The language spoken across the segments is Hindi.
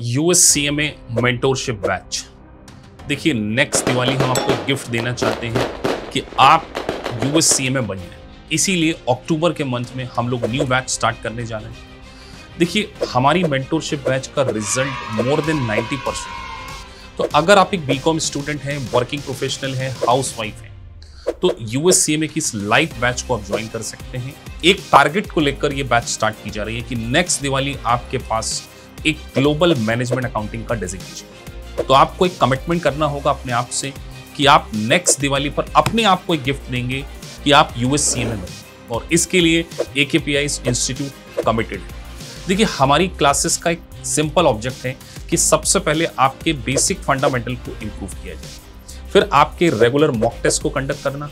US C M A mentorship batch देखिए नेक्स्ट दिवाली हम आपको गिफ्ट देना चाहते हैं कि आप यूएस सी एम ए बन जाए इसीलिए अक्टूबर के मंथ में हम लोग न्यू बैच स्टार्ट करने जा रहे हैं। देखिए, हमारी मेंटोरशिप बैच का रिज़ल्ट मोर देन 90 परसेंट तो अगर आप एक बीकॉम स्टूडेंट हैं वर्किंग प्रोफेशनल हैं हाउस वाइफ हैं तो यूएस सी एम ए की इस लाइव बैच को आप ज्वाइन कर सकते हैं? एक टारगेट को लेकर ये बैच स्टार्ट की जा रही है कि नेक्स्ट दिवाली आपके पास एक ग्लोबल मैनेजमेंट अकाउंटिंग का डेजिग्नेशन तो आपको एक कमिटमेंट करना होगा अपने आप से कि आप नेक्स्ट दिवाली पर अपने आप को एक गिफ्ट देंगे कि आप यूएस सी एम और इसके लिए ए के पी आई इंस्टीट्यूट कमिटेड देखिए, हमारी क्लासेस का एक सिंपल ऑब्जेक्ट है कि सबसे पहले आपके बेसिक फंडामेंटल को इम्प्रूव किया जाए। फिर आपके रेगुलर मॉक टेस्ट को कंडक्ट करना,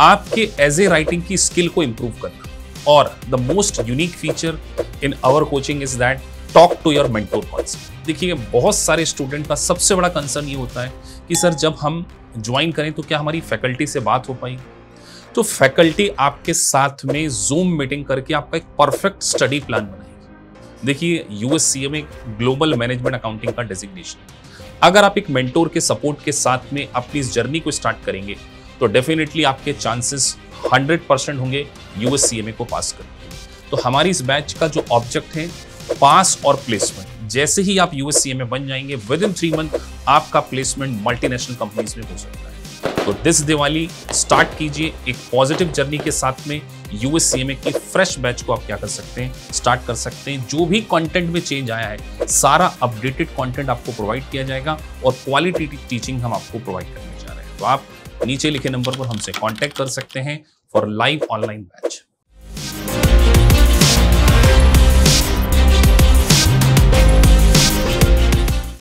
आपके एज ए राइटिंग की स्किल को इम्प्रूव करना। और the most unique feature in our coaching is that talk to your mentor concept देखिए, बहुत सारे स्टूडेंट का सबसे बड़ा कंसर्न ये होता है कि सर, जब हम ज्वाइन करें तो क्या हमारी फैकल्टी से बात हो पाएगी तो फैकल्टी आपके साथ में जूम मीटिंग करके आपका एक परफेक्ट स्टडी प्लान बनाएगी। देखिए यूएस में ग्लोबल मैनेजमेंट अकाउंटिंग का डेजिग्नेशन अगर आप एक मेंटोर के सपोर्ट के साथ में अपनी इस जर्नी को स्टार्ट करेंगे तो डेफिनेटली आपके चांसेस 100 परसेंट होंगे यूएस को पास करने तो हमारी इस बैच का जो ऑब्जेक्ट है पास और प्लेसमेंट जैसे ही आप यूएस में बन जाएँगे विद इन थ्री मंथ आपका प्लेसमेंट मल्टीनेशनल कंपनीज़ में हो सकता है। तो दिस दिवाली स्टार्ट कीजिए एक पॉजिटिव जर्नी के साथ में यूएस की फ्रेश बैच को आप क्या कर सकते हैं स्टार्ट कर सकते हैं। जो भी कंटेंट में चेंज आया है, सारा अपडेटेड कंटेंट आपको प्रोवाइड किया जाएगा और क्वालिटी टीचिंग हम आपको प्रोवाइड करने जा रहे हैं। तो आप नीचे लिखे नंबर पर हमसे कांटेक्ट कर सकते हैं फॉर लाइव ऑनलाइन बैच